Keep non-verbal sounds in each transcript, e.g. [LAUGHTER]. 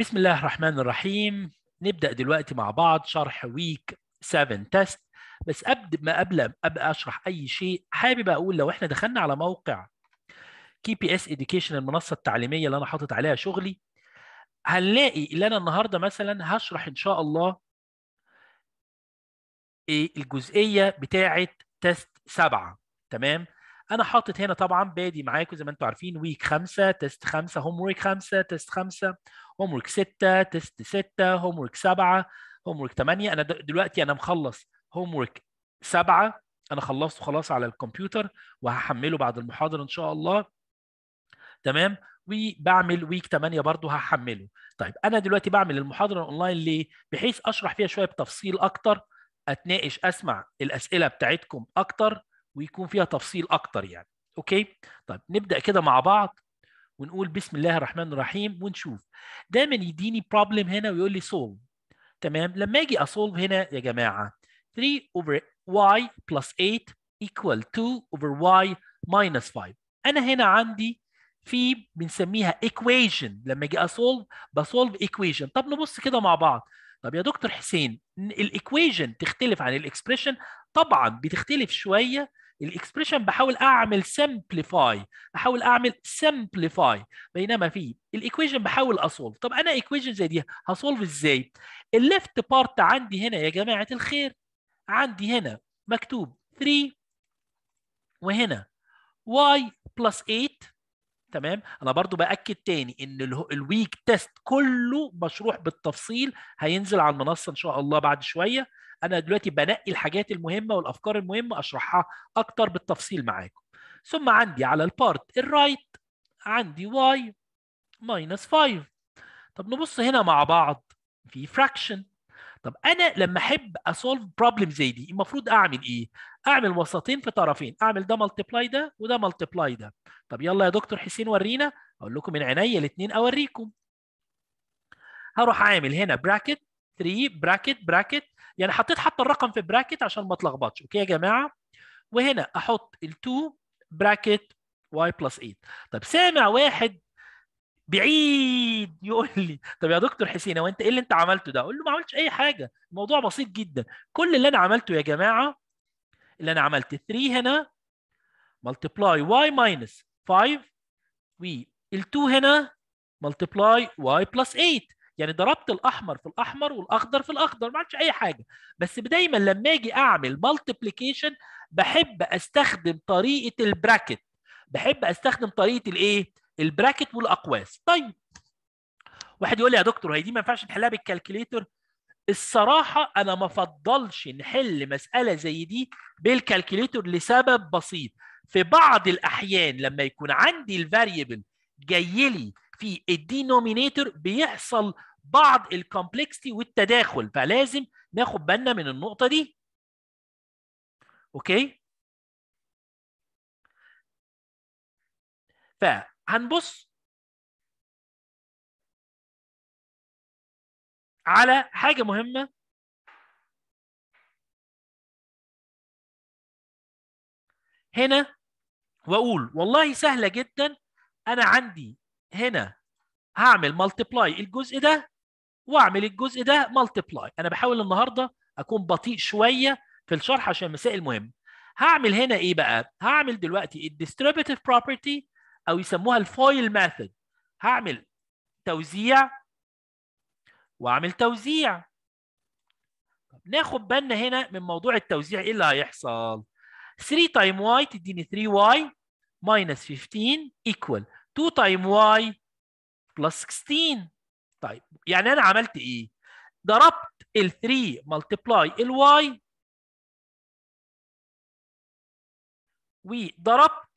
بسم الله الرحمن الرحيم. نبدأ دلوقتي مع بعض شرح week 7 test بس قبل ما قبل ابقى أشرح أي شيء حابب أقول لو إحنا دخلنا على موقع KBS Education المنصة التعليمية اللي أنا حاطط عليها شغلي هنلاقي اللي أنا النهارده مثلا هشرح إن شاء الله الجزئية بتاعة test 7 تمام؟ أنا حاطط هنا طبعا بادي معاكم زي ما أنتم عارفين week 5 test 5 homework 5 test 5 homework 6 test 6 homework 7 homework 8 أنا دلوقتي أنا مخلص homework 7 أنا خلصته خلاص على الكمبيوتر وهحمله بعد المحاضرة إن شاء الله. تمام؟ وبعمل week 8 برضو هحمله. طيب أنا دلوقتي بعمل المحاضرة اونلاين ليه؟ بحيث أشرح فيها شوية بتفصيل أكتر أتناقش أسمع الأسئلة بتاعتكم أكتر ويكون فيها تفصيل أكتر يعني. okay؟ طيب نبدأ كده مع بعض ونقول بسم الله الرحمن الرحيم ونشوف. دايما يديني problem هنا ويقول لي solve تمام؟ لما أجي ا solve هنا يا جماعة 3 over y plus 8 equal 2 over y minus 5 أنا هنا عندي في بنسميها equation. لما أجي ا solve ب solve equation. طب نبص كده مع بعض. طب يا دكتور حسين ال equation تختلف عن ال expression طبعا بتختلف شوية ال expression بحاول اعمل simplify احاول اعمل simplify بينما في ال equation بحاول ا solve طب أنا equation زي دي ه solve إزاي؟ ال left part عندي هنا يا جماعة الخير. عندي هنا مكتوب 3 وهنا y plus 8 تمام؟ أنا برضو بأكد تاني إن ال week test كله مشروح بالتفصيل. هينزل على المنصة إن شاء الله بعد شوية. أنا دلوقتي بنقي الحاجات المهمة والأفكار المهمة أشرحها أكتر بالتفصيل معاكم. ثم عندي على ال part ال right عندي y minus 5 طب نبص هنا مع بعض. في fraction طب أنا لما أحب solve problem زي دي المفروض أعمل إيه؟ أعمل وسطين في طرفين. أعمل ده multiply ده وده multiply ده. طب يلا يا دكتور حسين ورينا. أقول لكم من عينيا الاثنين أوريكم. هروح عامل هنا bracket 3 bracket bracket يعني حطيت حتى الرقم في bracket عشان ما اتلخبطش okay يا جماعة؟ وهنا أحط ال2 bracket y plus 8 طب سامع واحد بعيد يقول لي طب يا دكتور حسين هو أنت إيه اللي أنت عملته ده؟ أقول له ما عملتش أي حاجة. الموضوع بسيط جدا. كل اللي أنا عملته يا جماعة اللي أنا عملت 3 هنا multiply y minus 5 وال2 هنا multiply y plus 8 يعني ضربت الأحمر في الأحمر والأخضر في الأخضر ما عملتش أي حاجة. بس دايما لما أجي أعمل multiplication بحب أستخدم طريقة ال bracket بحب أستخدم طريقة الإيه؟ ال bracket والأقواس. طيب. واحد يقول لي يا دكتور هي دي ما ينفعش نحلها بال calculator الصراحة أنا ما افضلش نحل مسألة زي دي بال calculator لسبب بسيط. في بعض الأحيان لما يكون عندي ال variable جاي لي في ال denominator بيحصل بعض ال complexity والتداخل فلازم ناخد بالنا من النقطة دي. okay؟ فهنبص على حاجة مهمة. هنا وأقول والله سهلة جدا. أنا عندي هنا هعمل multiply الجزء ده واعمل الجزء ده multiply أنا بحاول النهارده أكون بطيء شوية في الشرح عشان مسائل مهمه هعمل هنا إيه بقى؟ هعمل دلوقتي ال distributive property أو يسموها ال FOIL method هعمل توزيع وأعمل توزيع. ناخد بالنا هنا من موضوع التوزيع. إيه اللي هيحصل؟ 3 time y تديني 3y minus 15 equal. 2 time y plus 16 طيب يعني أنا عملت إيه؟ ضربت ال 3 multiply ال y وضربت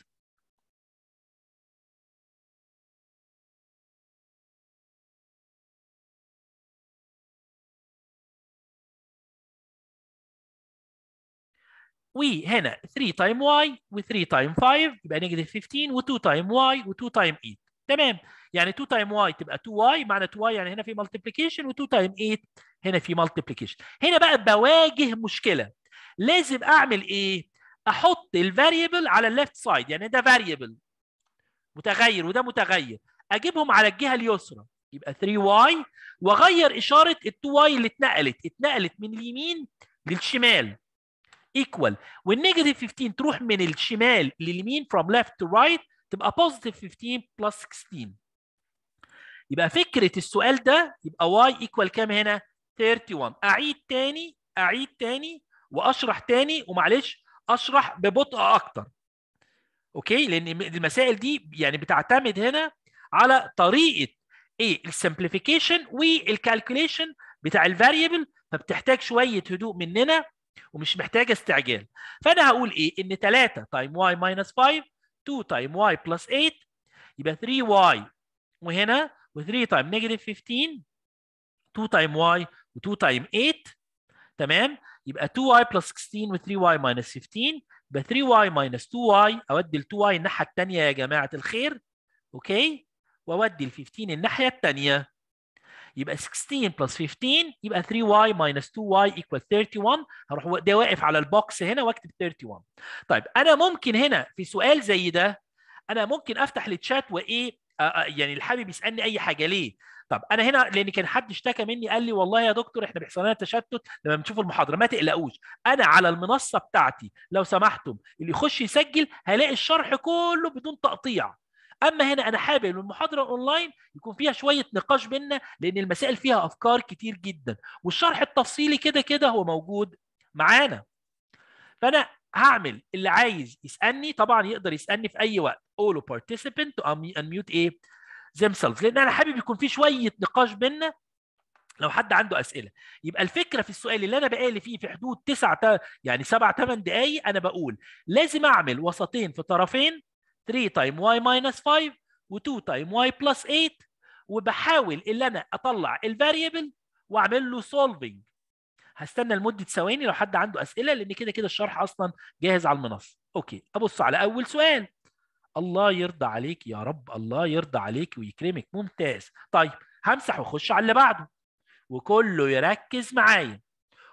وهنا 3 time y و3 time 5 يبقى negative 15 و2 time y و2 time 8 تمام. يعني 2 time y تبقى 2y معنى 2y يعني هنا في multiplication و2 time 8 هنا في multiplication هنا بقى بواجه مشكلة. لازم أعمل إيه؟ أحط ال variable على ال left side يعني ده variable متغير وده متغير. أجيبهم على الجهة اليسرى. يبقى 3y وأغير إشارة ال 2y اللي اتنقلت. اتنقلت من اليمين للشمال. equal وال negative 15 تروح من الشمال لليمين from left to right. تبقى positive 15 plus 16 يبقى فكرة السؤال ده يبقى y equal كام هنا؟ 31 أعيد تاني أعيد تاني وأشرح تاني ومعلش أشرح ببطء أكتر. okay؟ لأن المسائل دي يعني بتعتمد هنا على طريقة إيه ال simplification وال calculation بتاع ال variable فبتحتاج شوية هدوء مننا ومش محتاجة استعجال. فأنا هقول إيه؟ إن 3 time y minus 5 2 time y plus 8 يبقى 3 y وهنا و3 time negative 15 2 time y و2 time 8 تمام؟ يبقى 2y plus 16 و 3y minus 15 يبقى 3y minus 2y أودي ال 2y الناحية الثانية يا جماعة الخير. okay؟ وأودي ال 15 الناحية الثانية يبقى 16 plus 15 يبقى 3y minus 2y equal 31 هروح ده واقف على ال box هنا واكتب 31 طيب أنا ممكن هنا في سؤال زي ده أنا ممكن أفتح التشات وإيه يعني الحابب يسألني أي حاجة ليه؟ طب أنا هنا لأن كان حد اشتكى مني قال لي والله يا دكتور إحنا بيحصل لنا تشتت لما بنشوف المحاضرة ما تقلقوش. أنا على المنصة بتاعتي لو سمحتم اللي يخش يسجل هيلاقي الشرح كله بدون تقطيع. أما هنا أنا حابب المحاضرة اونلاين يكون فيها شوية نقاش بينا لأن المسائل فيها أفكار كتير جدا والشرح التفصيلي كده كده هو موجود معانا. فأنا هعمل اللي عايز يسألني طبعا يقدر يسألني في أي وقت. All participant to unmute إيه themselves. لأن أنا حابب يكون في شوية نقاش بينا لو حد عنده أسئلة. يبقى الفكرة في السؤال اللي أنا بقالي فيه في حدود 9 يعني 7 8 دقائق أنا بقول لازم أعمل وسطين في طرفين 3 time y minus 5 و2 time y plus 8 وبحاول إن أنا أطلع ال variable وأعمل له solving هستنى لمدة ثواني لو حد عنده أسئلة لأن كده كده الشرح أصلا جاهز على المنصة. okay أبص على أول سؤال. الله يرضى عليك يا رب الله يرضى عليك ويكرمك. ممتاز. طيب همسح وأخش على اللي بعده. وكله يركز معايا.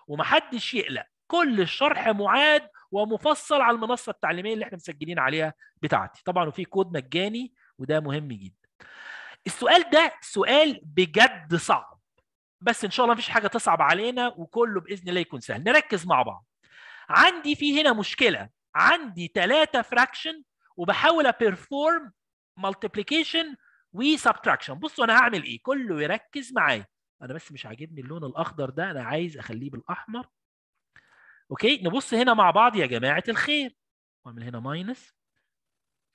ومحدش يقلق. كل الشرح معاد ومفصل على المنصة التعليمية اللي إحنا مسجلين عليها بتاعتي. طبعا وفي كود مجاني وده مهم جدا. السؤال ده سؤال بجد صعب بس إن شاء الله مفيش حاجة تصعب علينا وكله بإذن الله يكون سهل. نركز مع بعض. عندي في هنا مشكلة. عندي ثلاثة fraction وبحاول أ perform multiplication و subtraction بصوا أنا هعمل إيه؟ كله يركز معايا. أنا بس مش عاجبني اللون الأخضر ده أنا عايز أخليه بالأحمر. okay؟ نبص هنا مع بعض يا جماعة الخير. وأعمل هنا minus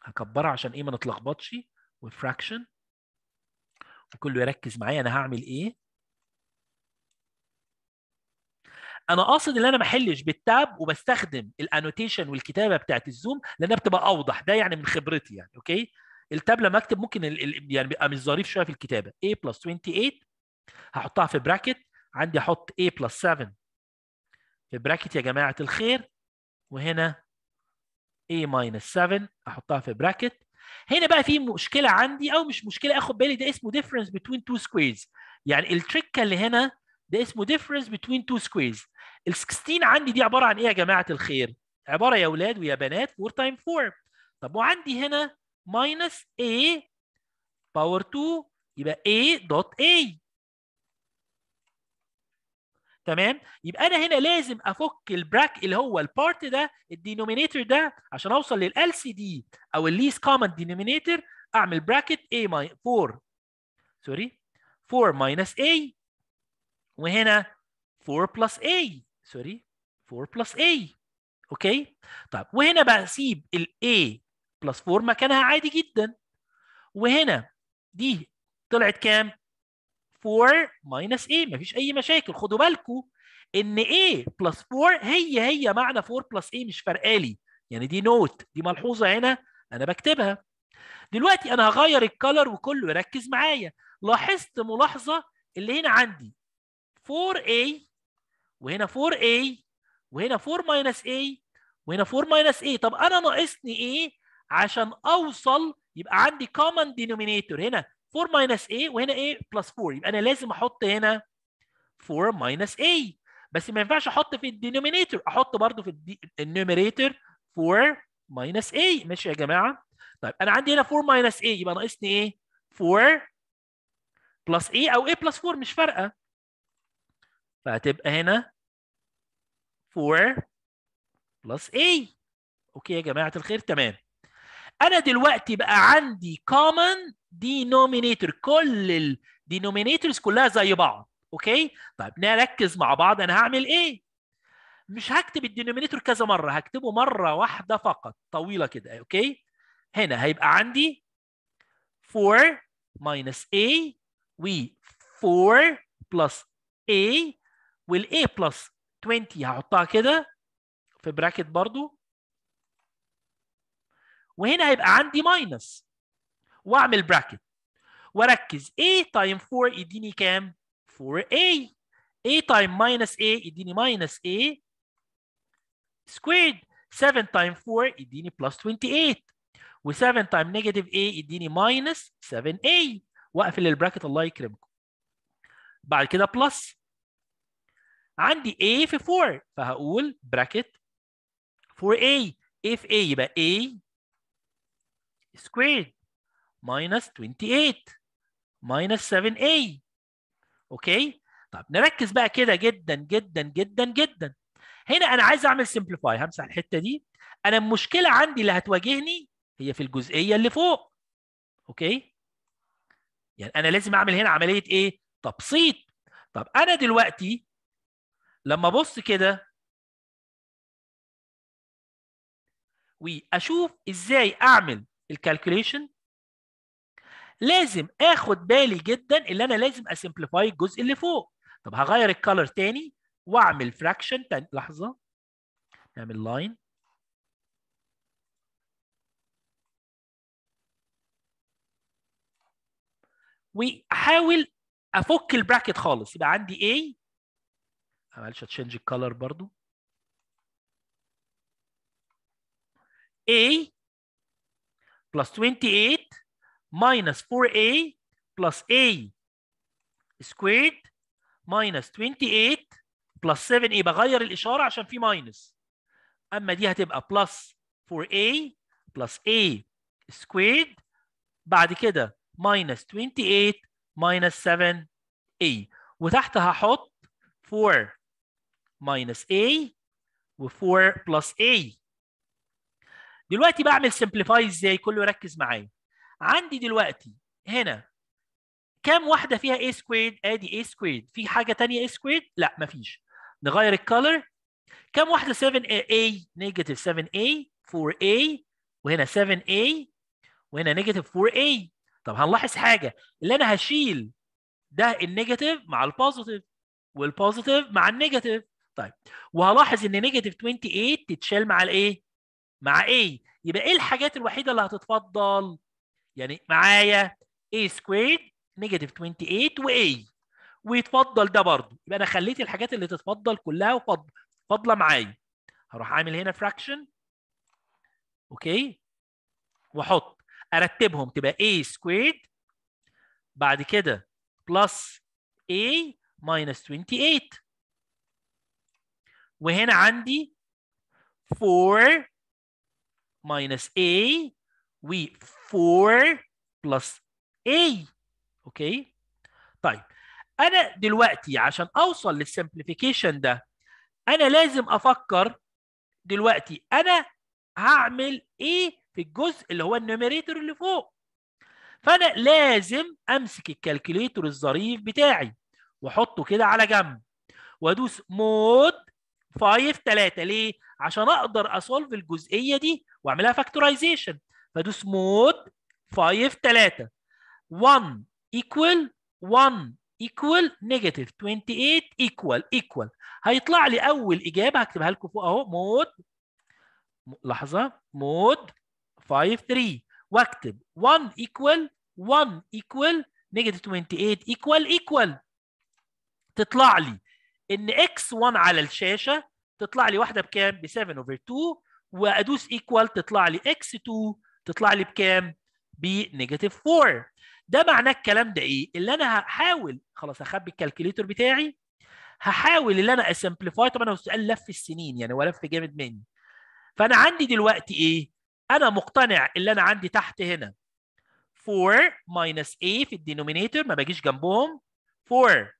هكبرها عشان إيه ما نتلخبطش. و fraction وكله يركز معايا أنا هعمل إيه؟ أنا قاصد إن أنا ما أحلش بال tab وبستخدم ال annotation والكتابة بتاعت ال Zoom لأنها بتبقى أوضح. ده يعني من خبرتي يعني أوكي؟ ال tab لما أكتب ممكن يعني بيبقى مش ظريف شوية في الكتابة. A plus 28 هحطها في bracket عندي أحط a plus 7 في bracket يا جماعة الخير. وهنا a minus 7 أحطها في bracket هنا بقى في مشكلة عندي أو مش مشكلة أخد بالي ده اسمه difference between two squares. يعني ال trick اللي هنا ده اسمه difference between two squares. ال 16 عندي دي عبارة عن إيه يا جماعة الخير؟ عبارة يا أولاد ويا بنات 4 times 4 طب وعندي هنا minus a power 2 يبقى a dot a. تمام؟ يبقى أنا هنا لازم أفك ال bracket اللي هو ال part ده ال denominator ده عشان أوصل لل LCD أو ال least common denominator أعمل bracket a 4 sorry؟ 4 minus a وهنا 4 plus a. sorry؟ 4 plus a. أوكي؟ طيب وهنا بسيب ال a plus 4 مكانها عادي جدا. وهنا دي طلعت كام؟ 4 minus a. مفيش أي مشاكل. خدوا بالكم إن a plus 4 هي هي معنى 4 plus a مش فارقالي يعني دي note دي ملحوظة هنا أنا بكتبها. دلوقتي أنا هغير ال color وكله يركز معايا. لاحظت ملاحظة اللي هنا عندي. 4a وهنا 4a وهنا 4 minus a وهنا 4 minus a. طب أنا ناقصني إيه عشان أوصل يبقى عندي common denominator هنا. 4 minus a وهنا a plus 4 يبقى أنا لازم أحط هنا 4 minus a. بس ما ينفعش أحط في ال denominator. أحط برضو في ال numerator 4 minus a. ماشي يا جماعة؟ طيب أنا عندي هنا 4 minus a. يبقى ناقصني إيه؟ 4 plus A أو A plus 4 مش فارقة. فهتبقى هنا 4 plus A. أوكي يا جماعة الخير تمام. أنا دلوقتي بقى عندي common denominator. كل ال denominators كلها زي بعض. أوكي طيب نركز مع بعض. أنا هعمل إيه؟ مش هكتب ال denominator كذا مرة هكتبه مرة واحدة فقط طويلة كده. أوكي هنا هيبقى عندي 4 minus a و 4 plus a وال a plus 20 هحطها كده في bracket برضو. وهنا هيبقى عندي minus واعمل bracket واركز. A times 4 يديني كام؟ 4a a. times minus a يديني minus a squared. 7 times 4 يديني plus 28 و7 تايم نيجاتيف a يديني minus 7a واقفل ال bracket الله يكرمكم. بعد كده plus عندي a في 4 فهقول bracket 4a a. في a يبقى a squared. Minus 28 minus 7a أوكي طب نركز بقى كده جدا جدا جدا جدا. هنا أنا عايز أعمل simplify همسح الحتة دي. أنا المشكلة عندي اللي هتواجهني هي في الجزئية اللي فوق. أوكي يعني أنا لازم أعمل هنا عملية إيه؟ تبسيط. طب أنا دلوقتي لما أبص كده واشوف إزاي أعمل ال calculation لازم آخد بالي جدا اللي أنا لازم أ simplify الجزء اللي فوق. طب هغير ال color تاني وأعمل fraction تاني. لحظة. نعمل line وأحاول أفك ال bracket خالص. يبقى عندي A. معلش ه change ال color برضو. A plus 28 minus 4A plus A squared minus 28 plus 7A بغير الإشارة عشان في minus أما دي هتبقى plus 4A plus A squared بعد كده minus 28 minus 7A وتحت هحط 4 minus A و 4 plus A دلوقتي بعمل simplify إزاي كله يركز معايا عندي دلوقتي هنا كام واحدة فيها A squared آدي A squared. في حاجة تانية A squared لا مفيش. نغير ال color كام واحدة؟ 7A negative 7A 4A وهنا 7A وهنا negative 4A طب هنلاحظ حاجة. اللي أنا هشيل ده النيجاتيف مع البوزيتيف والبوزيتيف مع النيجاتيف طيب وهلاحظ إن negative 28 تتشال مع الايه؟ مع A. يبقى إيه الحاجات الوحيدة اللي هتتفضل؟ يعني معايا A squared negative 28 و A. ويتفضل ده برضه. يبقى أنا خليت الحاجات اللي تتفضل كلها وفضل فاضلة معايا. هروح أعمل هنا fraction أوكي؟ وأحط. أرتبهم. تبقى A squared بعد كده plus A minus 28 وهنا عندي 4 minus A و 4 plus A. أوكي طيب. أنا دلوقتي عشان أوصل لل simplification ده أنا لازم أفكر دلوقتي أنا هعمل إيه في الجزء اللي هو ال numerator اللي فوق. فأنا لازم أمسك ال calculator الظريف بتاعي وأحطه كده على جنب وأدوس mode 5 3 ليه؟ عشان أقدر أ solve الجزئية دي وأعملها factorization فادوس mode 5 3 1 equal 1 equal negative. 28 equal equal. هيطلع لي أول إجابة هكتبها لكم فوق أهو. mode لحظة. mode 5 3 واكتب. 1 equal 1 equal negative 28 equal equal. تطلع لي إن x1 على الشاشة تطلع لي واحدة بكام؟ ب 7 over 2 وأدوس equal تطلع لي x2 تطلع لي بكام؟ ب negative 4 ده معناه الكلام ده إيه؟ اللي أنا هحاول خلاص هخبي ال calculator بتاعي هحاول إن أنا أ simplify. طبعا هو السؤال لف السنين يعني هو لف جامد مني. فأنا عندي دلوقتي إيه؟ أنا مقتنع اللي أنا عندي تحت هنا. 4 minus a في ال denominator ما باجيش جنبهم. 4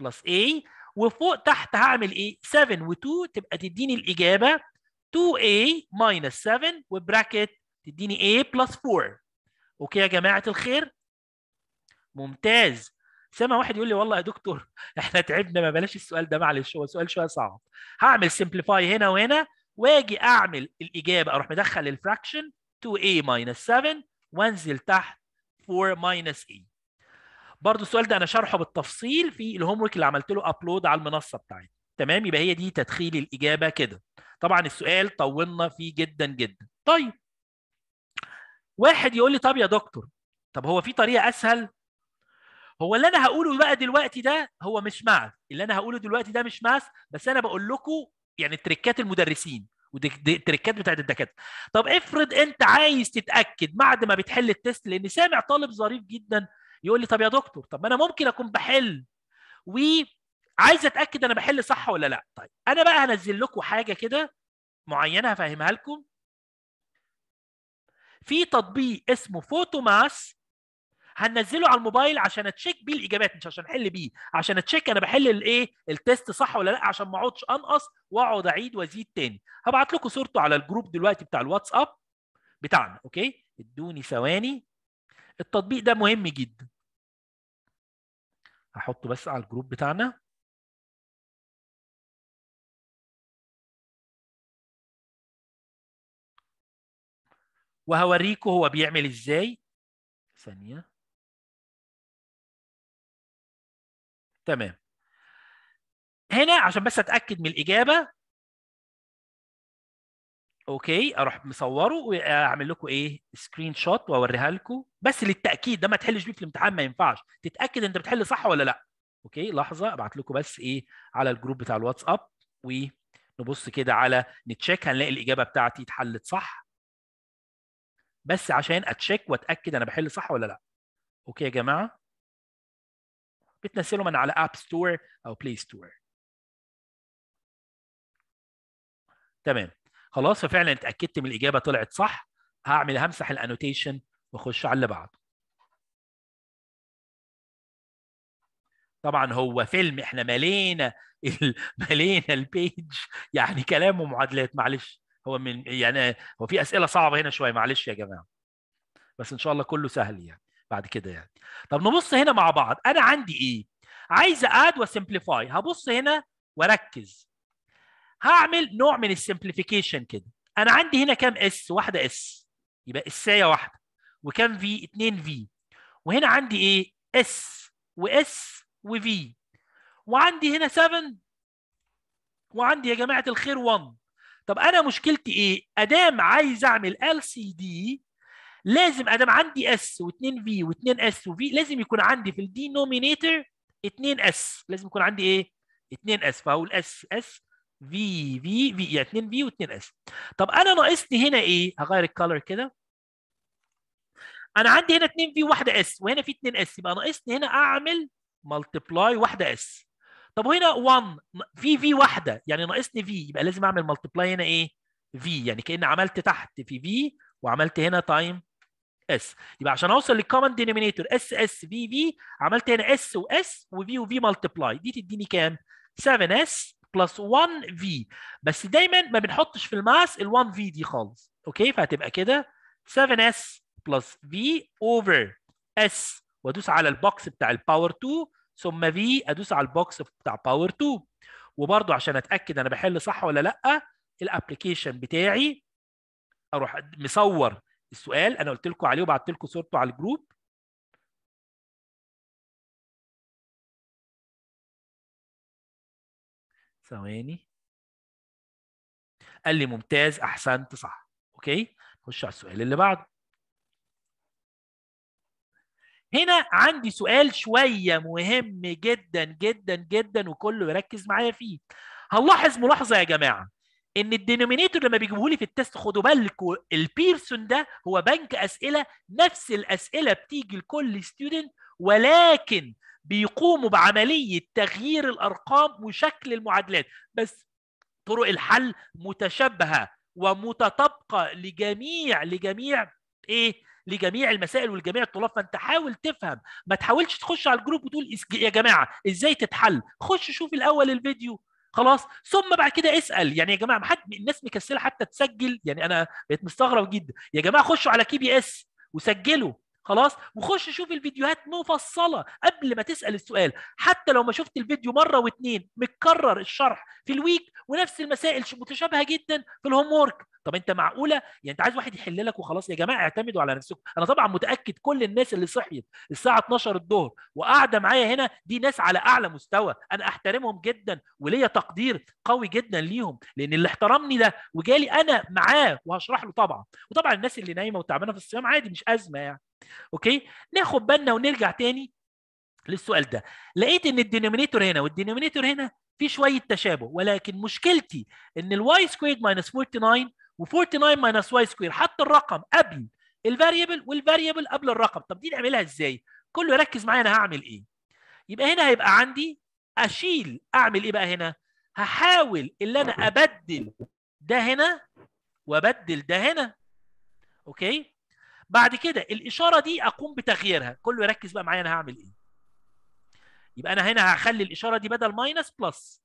plus a. وفوق تحت هعمل إيه؟ 7 و2 تبقى تديني الإجابة. 2a minus 7 و bracket تديني a plus 4 okay يا جماعة الخير؟ ممتاز. سامع واحد يقول لي والله يا دكتور [LAUGHS] إحنا تعبنا ما بلاش السؤال ده معلش هو سؤال شوية صعب. هعمل simplify هنا وهنا واجي أعمل الإجابة أروح مدخل ال fraction 2a minus 7 وأنزل تحت 4 minus a. برضو السؤال ده أنا شرحه بالتفصيل في ال homework اللي عملت له upload على المنصة بتاعتي. تمام؟ يبقى هي دي تدخيل الإجابة كده. طبعا السؤال طولنا فيه جدا جدا. طيب واحد يقول لي طب يا دكتور طب هو في طريقة أسهل؟ هو اللي أنا هقوله بقى دلوقتي ده هو مش math اللي أنا هقوله دلوقتي ده مش math بس أنا بقول لكم يعني تريكات المدرسين ودي التريكات بتاعت الدكاترة. طب افرض أنت عايز تتأكد بعد ما بتحل ال test لأن سامع طالب ظريف جدا يقول لي طب يا دكتور طب ما أنا ممكن أكون بحل وعايز أتأكد أنا بحل صح ولا لأ؟ طيب أنا بقى هنزل لكم حاجة كده معينة هفهمها لكم في تطبيق اسمه Photomath هننزله على الموبايل عشان أ check بيه الإجابات مش عشان أحل بيه عشان أ check أنا بحل الايه ال test صح ولا لأ عشان ما أقعدش أنقص وأقعد أعيد وأزيد تاني. هبعت لكم صورته على ال group دلوقتي بتاع الواتساب بتاعنا okay؟ ادوني ثواني. التطبيق ده مهم جدا. هحطه بس على ال group بتاعنا. وهوريكم هو بيعمل إزاي. ثانية. تمام. هنا عشان بس أتأكد من الإجابة. okay أروح مصوره وأعمل لكم إيه screenshot وأوريها لكم. بس للتأكيد ده ما تحلش بيه في الامتحان ما ينفعش. تتأكد أنت بتحل صح ولا لأ. okay لحظة أبعت لكم بس إيه على ال group بتاع الواتساب ونبص كده على ن check هنلاقي الإجابة بتاعتي اتحلت صح. بس عشان أ check وأتأكد أنا بحل صح ولا لأ. okay يا جماعة؟ بتنزله من على App Store أو Play Store تمام. خلاص ففعلا اتاكدت من الإجابة طلعت صح. هعمل همسح ال annotation وأخش على اللي بعده. طبعا هو فيلم إحنا ملينا [LAUGHS] ملينا ال page يعني كلام ومعادلات معلش. هو من يعني هو في أسئلة صعبة هنا شوية معلش يا جماعة. بس إن شاء الله كله سهل يعني بعد كده يعني. طب نبص هنا مع بعض. أنا عندي إيه؟ عايز add و simplify هبص هنا وأركز. هعمل نوع من ال simplification كده. أنا عندي هنا كام s واحدة s يبقى s إيه واحدة. وكام v 2 v وهنا عندي إيه؟ s و s و v وعندي هنا 7 وعندي يا جماعة الخير 1 طب أنا مشكلتي إيه؟ أدام عايز أعمل LCD لازم أدام عندي s و2 v و2 s و v لازم يكون عندي في ال denominator 2 s لازم يكون عندي إيه؟ 2 s فهقول s s v v v يعني 2 v و2 s طب أنا ناقصني هنا إيه؟ هغير ال color كده. أنا عندي هنا 2 v وواحدة s وهنا v 2 s يبقى ناقصني هنا أعمل multiply واحدة s طب وهنا 1 v v واحدة يعني ناقصني v يبقى لازم أعمل multiply هنا إيه؟ v يعني كاني عملت تحت v v وعملت هنا time s يبقى عشان أوصل لل common denominator s s v v عملت هنا s و s و v و v multiply دي تديني كام؟ 7 s plus 1 v بس دايما ما بنحطش في ال math ال 1 v دي خالص. okay؟ فهتبقى كده 7 s plus v over s وأدوس على ال box بتاع ال power 2 ثم v أدوس على ال box بتاع power 2 وبرضو عشان أتأكد أنا بحل صح ولا لأ ال application بتاعي أروح مصور السؤال. أنا قلت لكم عليه وبعت لكم صورته على ال group. ثواني. قال لي ممتاز أحسنت صح. okay؟ نخش على السؤال اللي بعده. هنا عندي سؤال شوية مهم جدا جدا جدا وكله يركز معايا فيه. هنلاحظ ملاحظة يا جماعة إن ال denominator لما بيجيبوه لي في ال test خدوا بالكم البيرسون ده هو بنك أسئلة نفس الأسئلة بتيجي لكل student ولكن بيقوموا بعملية تغيير الأرقام وشكل المعادلات. بس طرق الحل متشابهة ومتطابقة لجميع لجميع إيه؟ لجميع المسائل ولجميع الطلاب فانت حاول تفهم. ما تحاولش تخش على الجروب وتقول يا جماعة إزاي تتحل؟ خش شوف الأول الفيديو. خلاص؟ ثم بعد كده اسأل. يعني يا جماعة ما حد الناس مكسلة حتى تسجل. يعني أنا بقيت مستغرب جدا. يا جماعة خشوا على KPS وسجلوا. خلاص؟ وخش شوف الفيديوهات مفصلة قبل ما تسأل السؤال. حتى لو ما شفت الفيديو مرة واثنين متكرر الشرح. في ال week ونفس المسائل متشابهة جدا في ال homework طب أنت معقولة؟ يعني أنت عايز واحد يحل لك وخلاص. يا جماعة اعتمدوا على نفسكم. أنا طبعا متأكد كل الناس اللي صحيت الساعة 12 الظهر وقاعدة معايا هنا دي ناس على أعلى مستوى. أنا أحترمهم جدا وليا تقدير قوي جدا ليهم. لأن اللي احترمني ده وجالي أنا معاه وهشرح له طبعا. وطبعا الناس اللي نايمة وتعبانة في الصيام عادي مش أزمة يعني. okay؟ ناخد بالنا ونرجع تاني للسؤال ده. لقيت إن ال denominator هنا وال denominator هنا في شوية تشابه ولكن مشكلتي إن ال y squared minus 49 و49 minus y square حط الرقم قبل ال variable وال variable قبل الرقم. طب دي نعملها إزاي؟ كله يركز معايا أنا هعمل إيه؟ يبقى هنا هيبقى عندي أشيل أعمل إيه بقى هنا؟ هحاول إن أنا أبدل ده هنا وأبدل ده هنا. okay؟ بعد كده الإشارة دي أقوم بتغييرها. كله يركز بقى معايا أنا هعمل إيه؟ يبقى أنا هنا هخلي الإشارة دي بدل minus plus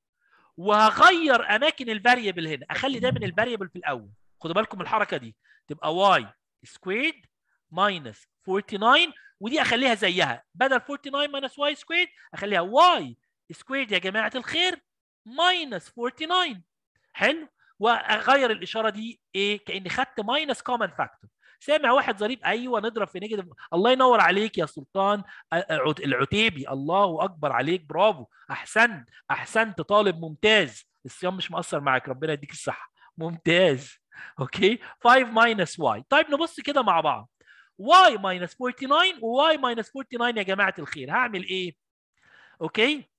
وهغير أماكن ال variable هنا. أخلي دايما ال variable في الأول. خدوا بالكم من الحركة دي. تبقى y squared minus 49 ودي أخليها زيها. بدل 49 minus y squared أخليها y squared يا جماعة الخير minus 49 حلو؟ وأغير الإشارة دي إيه؟ كأني خدت minus common factor سامع واحد ظريف أيوه نضرب في negative. الله ينور عليك يا سلطان. العتيبي الله أكبر عليك برافو. أحسنت أحسنت طالب ممتاز. الصيام مش مقصر معاك ربنا يديك الصحة. ممتاز. okay؟ 5 minus y طيب نبص كده مع بعض. y minus 49 و y minus 49 يا جماعة الخير. هعمل إيه؟ okay؟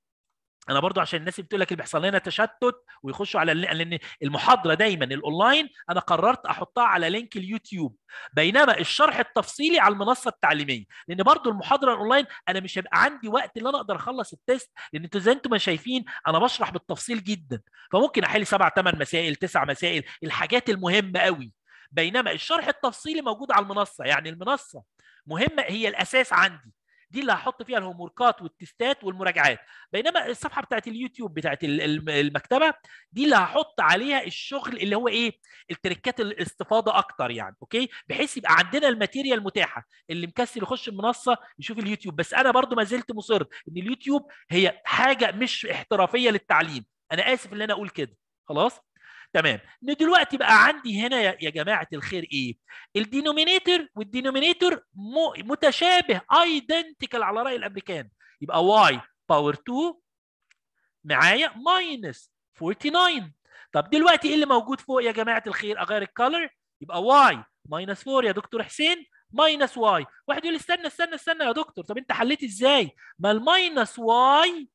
أنا برضو عشان الناس بتقول لك اللي بيحصل لنا تشتت ويخشوا على لأن المحاضرة دايما الأونلاين أنا قررت أحطها على link اليوتيوب بينما الشرح التفصيلي على المنصة التعليمية لأن برضو المحاضرة الأونلاين أنا مش هيبقى عندي وقت إن أنا أقدر أخلص ال test لأن أنتوا زي أنتم ما شايفين أنا بشرح بالتفصيل جدا فممكن أحل سبع ثمان مسائل تسع مسائل الحاجات المهمة قوي بينما الشرح التفصيلي موجود على المنصة يعني المنصة مهمة هي الأساس عندي. دي اللي هحط فيها ال homeworkات وال testات والمراجعات. بينما الصفحة بتاعت اليوتيوب بتاعت المكتبة دي اللي هحط عليها الشغل اللي هو إيه؟ ال trickات الاستفاضة أكتر يعني okay؟ بحيث يبقى عندنا ال material متاحة. اللي مكسل يخش المنصة يشوف اليوتيوب. بس أنا برضو ما زلت مصر إن اليوتيوب هي حاجة مش احترافية للتعليم. أنا آسف إن أنا أقول كده. خلاص؟ تمام. دلوقتي بقى عندي هنا يا جماعة الخير إيه؟ ال denominator وال denominator متشابه identical على رأي الأمريكان. يبقى y power 2 معايا minus 49 طب دلوقتي إيه اللي موجود فوق يا جماعة الخير؟ أغير ال color يبقى y minus 4 يا دكتور حسين minus y واحد يقول استنى استنى استنى يا دكتور. طب أنت حليت إزاي؟ ما ال minus y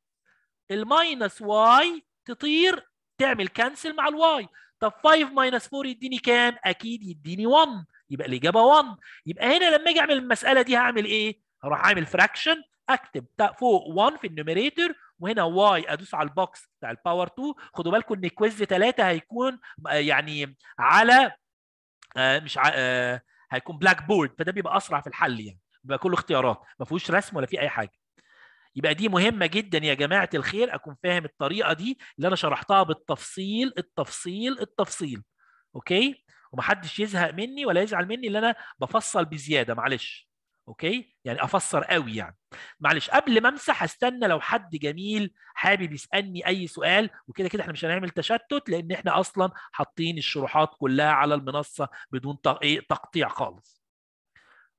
ال minus y تطير تعمل cancel مع ال y. طب 5 minus 4 يديني كام؟ أكيد يديني 1 يبقى الإجابة 1 يبقى هنا لما أجي أعمل المسألة دي هعمل إيه؟ هروح أعمل fraction أكتب. فوق 1 في ال numerator وهنا y أدوس على ال box بتاع ال power 2 خدوا بالكم إن quiz 3 هيكون يعني على مش هيكون Blackboard فده بيبقى أسرع في الحل يعني. بيبقى كله اختيارات. ما فيهوش رسم ولا فيه أي حاجة. يبقى دي مهمة جدا يا جماعة الخير أكون فاهم الطريقة دي اللي أنا شرحتها بالتفصيل التفصيل التفصيل. okay؟ ومحدش يزهق مني ولا يزعل مني اللي أنا بفصل بزيادة معلش. okay؟ يعني افسر قوي يعني. معلش قبل ما أمسح أستنى لو حد جميل حابب يسألني أي سؤال وكده كده إحنا مش هنعمل تشتت لأن إحنا أصلا حاطين الشروحات كلها على المنصة بدون تقطيع خالص.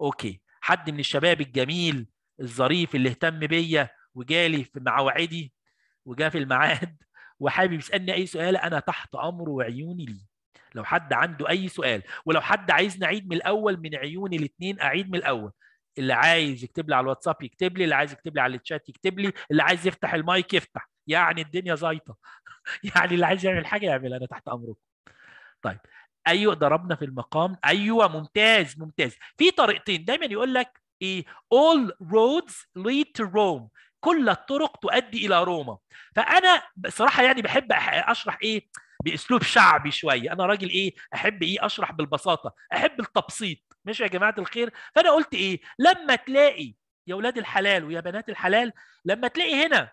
أوكي؟ حد من الشباب الجميل الظريف اللي اهتم بيا وجالي في مواعيدي وجا في الميعاد [LAUGHS] وحابب يسألني أي سؤال أنا تحت امره وعيوني ليه؟ لو حد عنده أي سؤال ولو حد عايز نعيد من الأول من عيوني الاثنين أعيد من الأول. اللي عايز يكتب لي على الواتساب يكتب لي اللي عايز يكتب لي على الشات يكتب لي اللي عايز يفتح المايك يفتح. يعني الدنيا زيطه [LAUGHS] يعني اللي عايز يعمل حاجة يعمل أنا تحت أمركم. طيب أيوه ضربنا في المقام. أيوه ممتاز ممتاز. في طريقتين. دايما يقول لك إيه؟ All roads lead to Rome. كل الطرق تؤدي إلى روما. فأنا بصراحة يعني بحب أشرح إيه؟ بأسلوب شعبي شوية. أنا راجل إيه؟ أحب إيه؟ أشرح بالبساطة. أحب التبسيط. ماشي يا جماعة الخير؟ فأنا قلت إيه؟ لما تلاقي يا أولاد الحلال ويا بنات الحلال لما تلاقي هنا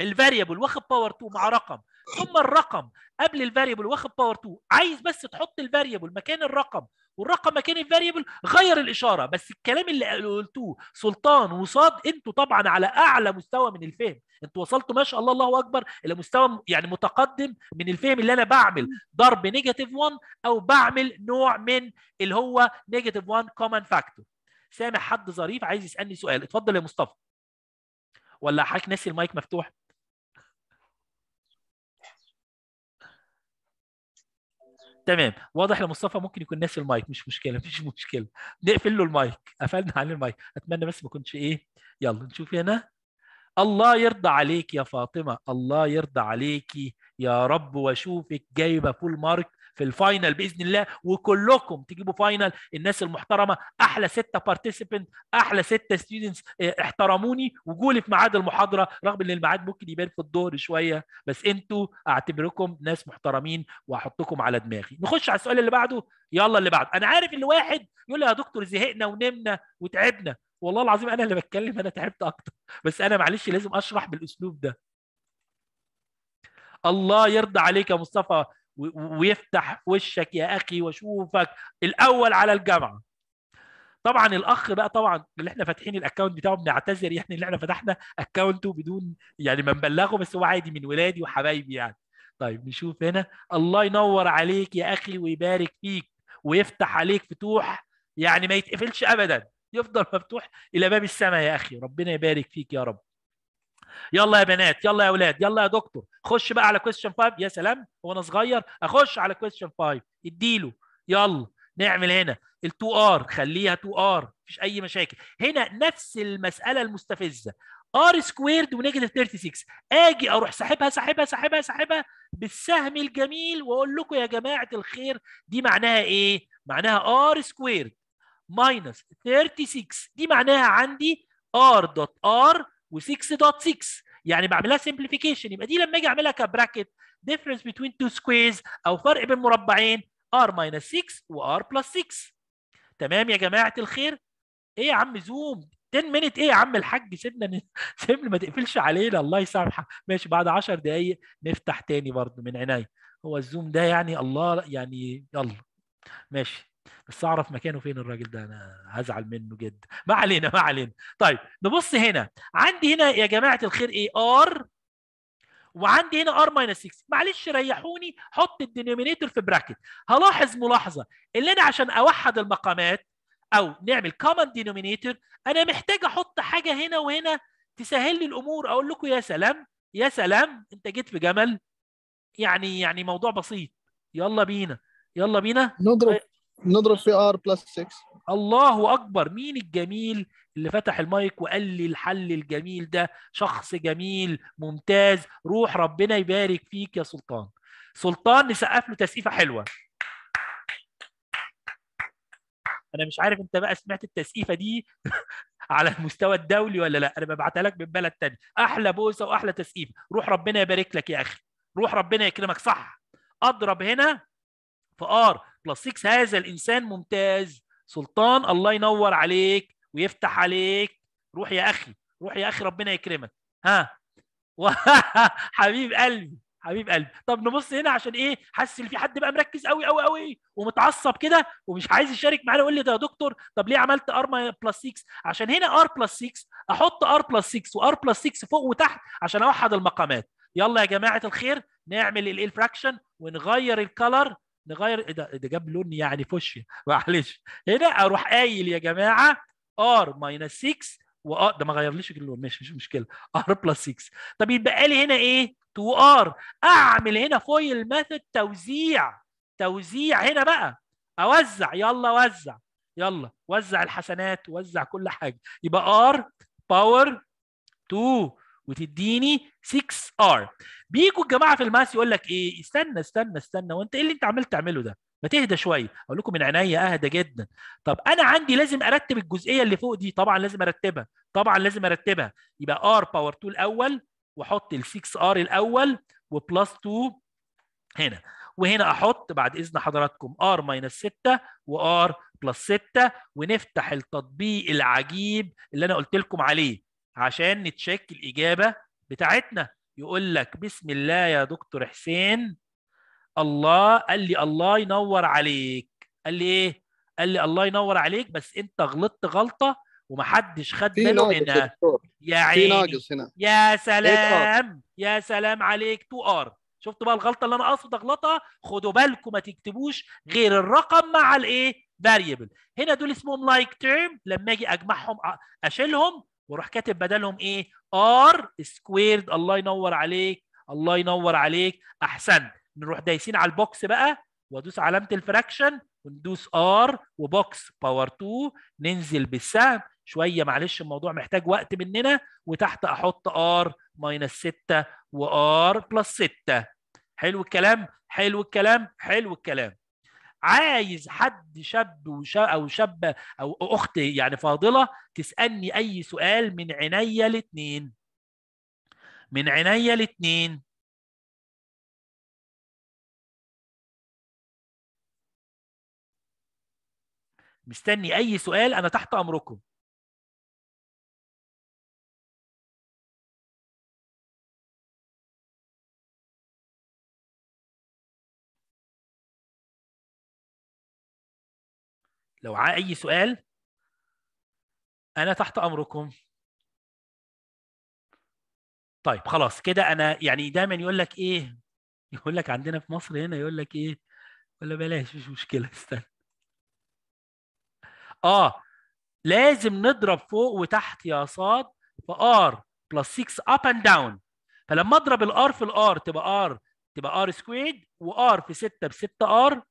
ال variable واخد power 2 مع رقم ثم الرقم قبل ال variable واخد power 2 عايز بس تحط ال variable مكان الرقم والرقم مكان ال variable غير الإشارة بس الكلام اللي قلتوه سلطان وصاد أنتوا طبعا على أعلى مستوى من الفهم. أنتوا وصلتوا ما شاء الله الله أكبر إلى مستوى يعني متقدم من الفهم اللي أنا بعمل. ضرب negative 1 أو بعمل نوع من اللي هو negative 1 common factor. سامع حد ظريف عايز يسألني سؤال؟ اتفضل يا مصطفى. ولا حضرتك ناسي المايك مفتوح؟ تمام. واضح لمصطفى ممكن يكون ناسي المايك مش مشكلة مفيش [LAUGHS] مشكلة. نقفل له المايك. قفلنا عليه المايك. أتمنى بس ما كنتش إيه. يلا نشوف هنا. الله يرضى عليك يا فاطمة. الله يرضى عليكي يا رب. وأشوفك جايبة full mark في ال final بإذن الله وكلكم تجيبوا final. الناس المحترمة أحلى ستة participant أحلى ستة students احترموني وجوا لي في ميعاد المحاضرة. رغم إن الميعاد ممكن يبان في الظهر شوية بس أنتوا اعتبركم ناس محترمين واحطكم على دماغي. نخش على السؤال اللي بعده. يلا اللي بعده. أنا عارف إن واحد يقول لي يا دكتور زهقنا ونمنا وتعبنا. والله العظيم أنا اللي بتكلم أنا تعبت أكتر. بس أنا معلش لازم أشرح بالأسلوب ده. الله يرضى عليك يا مصطفى. ويفتح وشك يا أخي واشوفك الأول على الجامعة. طبعا الأخ بقى طبعا اللي إحنا فاتحين الاكونت بتاعه بنعتذر يعني اللي إحنا فتحنا اكونته بدون يعني ما نبلغه بس هو عادي من ولادي وحبايبي يعني. طيب نشوف هنا. الله ينور عليك يا أخي ويبارك فيك ويفتح عليك فتوح يعني ما يتقفلش ابدا. يفضل مفتوح إلى باب السماء يا أخي. ربنا يبارك فيك يا رب. يلا يا بنات يلا يا أولاد يلا يا دكتور. خش بقى على question 5 يا سلام هو أنا صغير اخش على question 5 اديله. يلا نعمل هنا ال2 r خليها 2 r مفيش أي مشاكل. هنا نفس المسألة المستفزة. r squared و negative 36 أجي أروح ساحبها ساحبها ساحبها ساحبها بالسهم الجميل وأقول لكم يا جماعة الخير دي معناها إيه؟ معناها r squared minus 36 دي معناها عندي r dot r و6 dot 6 يعني بعملها simplification يبقى دي لما أجي أعملها ك bracket difference between two squares أو فرق بين مربعين r minus 6 و r plus 6 تمام يا جماعة الخير؟ إيه يا عم زوم؟ 10 minute إيه يا عم الحاج؟ سيبنا. [LAUGHS] سيبنا ما تقفلش علينا. الله يسامحك. ماشي بعد 10 دقائق نفتح تاني برضه من عينيا هو الزوم ده يعني الله يعني يلا. ماشي. بس أعرف مكانه فين الراجل ده أنا هزعل منه جدا [LAUGHS] ما علينا ما علينا. طيب نبص هنا. عندي هنا يا جماعة الخير إيه؟ r وعندي هنا r minus 6 معلش ريحوني حط ال denominator في bracket هلاحظ ملاحظة اللي أنا عشان أوحد المقامات أو نعمل common denominator أنا محتاج أحط حاجة هنا وهنا تسهل لي الأمور. أقول لكم يا سلام يا سلام أنت جيت في جمل. يعني يعني موضوع بسيط. يلا بينا يلا بينا. نضرب نضرب في r plus 6 الله أكبر. مين الجميل اللي فتح المايك وقال لي الحل الجميل ده؟ شخص جميل ممتاز. روح ربنا يبارك فيك يا سلطان. سلطان نسقف له تسقيفة حلوة. أنا مش عارف أنت بقى سمعت التسقيفة دي [LAUGHS] على المستوى الدولي ولا لأ؟ أنا ببعتها لك من بلد تاني. أحلى بوسه وأحلى تسقيفة. روح ربنا يبارك لك يا أخي. روح ربنا يكرمك. صح. أضرب هنا في r plus 6 هذا الإنسان ممتاز. سلطان الله ينور عليك ويفتح عليك. روح يا أخي روح يا أخي ربنا يكرمك. ها؟ [LAUGHS] حبيب قلبي حبيب قلبي. طب نبص هنا عشان إيه؟ حاسس إن في حد بقى مركز قوي قوي قوي ومتعصب كده ومش عايز يشارك معانا يقول لي ده يا دكتور طب ليه عملت r plus 6 عشان هنا r plus 6 أحط r plus 6 و r plus 6 فوق وتحت عشان أوحد المقامات. يلا يا جماعة الخير نعمل الايه fraction ونغير ال color نغير إيه ده؟ ده جاب لون يعني فوشيا [LAUGHS] معلش. هنا أروح قايل يا جماعة r minus 6 و r ده ما غيرليش اللون. ماشي مش مشكلة. r plus 6 طب يتبقى لي هنا إيه؟ 2 r أعمل هنا FOIL method توزيع. توزيع هنا بقى. أوزع. يلا وزع. يلا. وزع الحسنات. وزع كل حاجة. يبقى r power 2 وتديني 6 r بيجوا الجماعة في ال math يقول لك إيه استنى استنى استنى وأنت إيه اللي أنت عمال تعمله ده؟ ما تهدى شوية. أقول لكم من عينيا أهدى جدا. طب أنا عندي لازم أرتب الجزئية اللي فوق دي. طبعا لازم أرتبها. طبعا لازم أرتبها. يبقى r power 2 الأول وأحط ال 6 r الأول و plus 2 هنا. وهنا أحط بعد إذن حضراتكم r minus 6 و r plus 6 ونفتح التطبيق العجيب اللي أنا قلت لكم عليه. عشان ن check الإجابة بتاعتنا. يقول لك بسم الله يا دكتور حسين. الله قال لي الله ينور عليك. قال لي إيه؟ قال لي الله ينور عليك بس أنت غلطت غلطة ومحدش خد باله منها. يا عيني. هنا. يا سلام. يا سلام عليك. 2 r. شفتوا بقى الغلطة اللي أنا قاصد أغلطها؟ خدوا بالكم ما تكتبوش غير الرقم مع الإيه؟ variable هنا دول اسمهم like term لما أجي أجمعهم أشيلهم وأروح كاتب بدلهم إيه؟ r squared الله ينور عليك. الله ينور عليك. احسنت نروح دايسين على ال box بقى. وادوس علامه ال fraction وندوس r و box power 2 ننزل بالسهم. شوية معلش الموضوع محتاج وقت مننا. وتحت أحط r minus 6 و r plus 6 حلو الكلام. حلو الكلام. حلو الكلام. عايز حد شاب أو شابة أو أخت يعني فاضلة تسألني أي سؤال من عينيا الاثنين من عينيا الاثنين مستني أي سؤال أنا تحت أمركم. لو أي سؤال أنا تحت أمركم. طيب خلاص كده أنا يعني دايما يقول لك إيه؟ يقول لك عندنا في مصر هنا يقول لك إيه؟ ولا بلاش مش مشكلة استنى. آه لازم نضرب فوق وتحت يا صاد r plus 6 up and down فلما أضرب ال r في ال r تبقى r تبقى r squared و r في 6 ب 6 r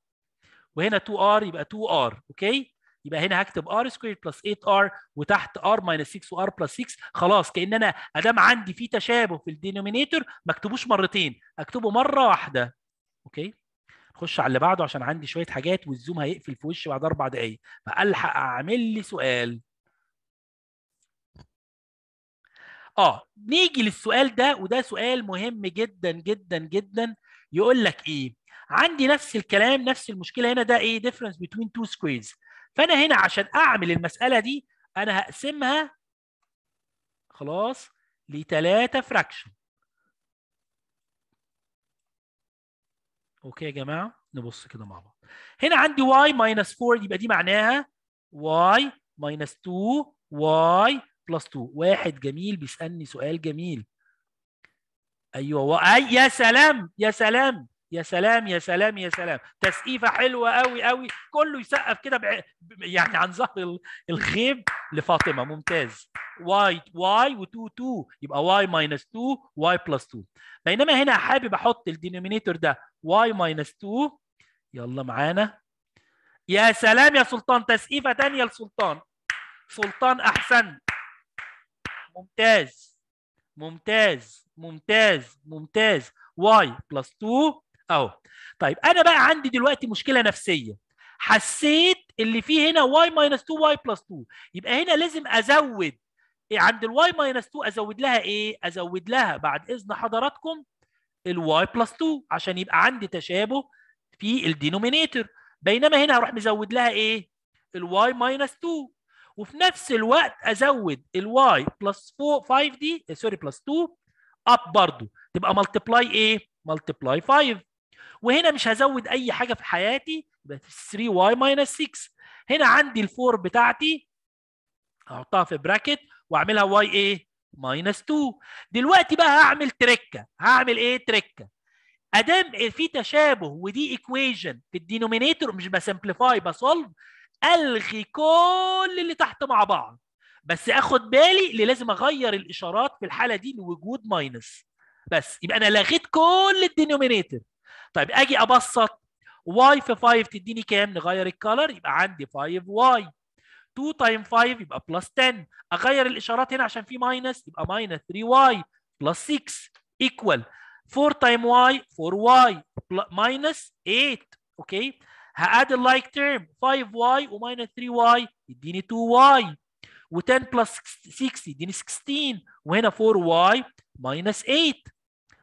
وهنا 2 r يبقى 2 r okay يبقى هنا هكتب r squared plus 8 r وتحت r minus 6 و r plus 6 خلاص كأن أنا ادام عندي في تشابه في ال denominator ما اكتبوش مرتين اكتبه مرة واحدة okay نخش على اللي بعده عشان عندي شوية حاجات وال Zoom هيقفل في وشي بعد أربع دقائق فألحق أعمل لي سؤال. آه نيجي للسؤال ده وده سؤال مهم جدا جدا جدا. يقول لك إيه؟ عندي نفس الكلام نفس المشكلة هنا ده إيه؟ difference between two squares. فأنا هنا عشان أعمل المسألة دي أنا هقسمها خلاص لثلاثه fraction okay يا جماعة نبص كده مع بعض. هنا عندي y minus 4 يبقى دي معناها y minus 2 y plus 2 واحد جميل بيسألني سؤال جميل. أيوه و... أي يا سلام يا سلام. يا سلام يا سلام يا سلام. تسقيفة حلوة قوي قوي كله يسقف كده بع... يعني عن ظهر ال- الخيب لفاطمة. ممتاز. y y و2 2 يبقى y minus 2 y plus 2 بينما هنا حابب أحط ال denominator ده y minus 2 يلا معانا. يا سلام يا سلطان. تسقيفة ثانية لسلطان. سلطان أحسن. ممتاز. ممتاز. ممتاز. ممتاز. y plus 2 أهو. طيب أنا بقى عندي دلوقتي مشكلة نفسية. حسيت اللي فيه هنا y minus 2 y plus 2 يبقى هنا لازم أزود. عند ال y minus 2 أزود لها إيه؟ أزود لها بعد إذن حضراتكم ال y plus 2 عشان يبقى عندي تشابه في ال denominator بينما هنا هروح مزود لها إيه؟ ال y minus 2 وفي نفس الوقت أزود ال y plus 4 5 دي sorry plus 2 أب برضو. تبقى multiply إيه؟ multiply 5 وهنا مش هزود أي حاجة في حياتي يبقى 3 y minus 6 هنا عندي ال four بتاعتي هحطها في bracket وأعملها إيه minus 2 دلوقتي بقى هعمل تركة. هعمل إيه؟ تركة. أدام في تشابه ودي equation في ال denominator مش ب simplify ب solve ألغي كل اللي تحت مع بعض. بس آخد بالي اللي لازم أغير الإشارات في الحالة دي لوجود minus بس يبقى أنا لغيت كل ال denominator. طيب أجي أبسط. y في 5 تديني كام؟ نغير ال color يبقى عندي 5 y. 2 time 5 يبقى plus 10 أغير الإشارات هنا عشان في minus يبقى minus 3 y. plus 6 equal 4 time y 4 y. minus 8 okay هاد ال like term 5 y و minus 3 y يديني 2 y. و10 plus 6 يديني 16 وهنا 4 y minus 8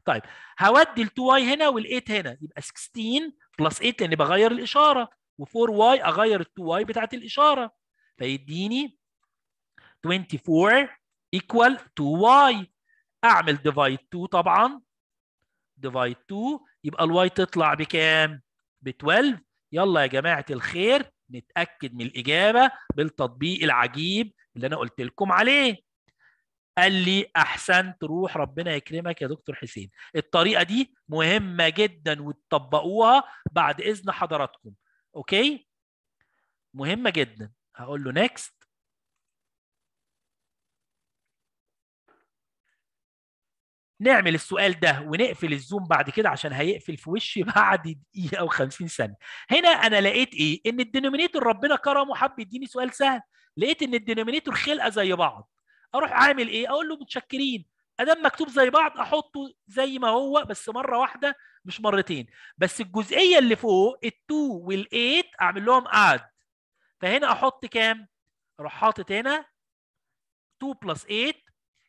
طيب هودي ال 2 y هنا وال 8 هنا يبقى 16 plus 8 لاني بغير الإشارة و4 y أغير ال 2 y بتاعت الإشارة. فيديني 24 equal 2 y أعمل divide 2 طبعا. divide 2 يبقى ال y تطلع بكام؟ ب 12 يلا يا جماعة الخير نتأكد من الإجابة بالتطبيق العجيب اللي أنا قلت لكم عليه. قال لي أحسنت روح ربنا يكرمك يا دكتور حسين. الطريقة دي مهمة جدا وتطبقوها بعد إذن حضراتكم. okay؟ مهمة جدا. هقول له next نعمل السؤال ده ونقفل ال Zoom بعد كده عشان هيقفل في وشي [LAUGHS] بعد دقيقة أو 50 ثانية. هنا أنا لقيت إيه؟ إن ال denominator ربنا كرمه حب يديني سؤال سهل. لقيت إن ال denominator خلقة زي بعض. أروح عامل إيه؟ أقول له متشكرين. ادام مكتوب زي بعض احطه زي ما هو بس مرة واحدة مش مرتين. بس الجزئية اللي فوق ال2 وال8 اعمل لهم add فهنا أحط كام؟ أروح حاطط هنا 2 plus 8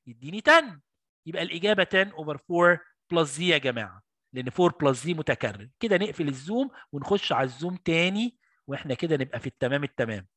يديني 10 يبقى الإجابة 10 over 4 plus z يا جماعة لأن 4 plus z متكرر. كده نقفل ال Zoom ونخش على ال Zoom تاني وإحنا كده نبقى في التمام التمام.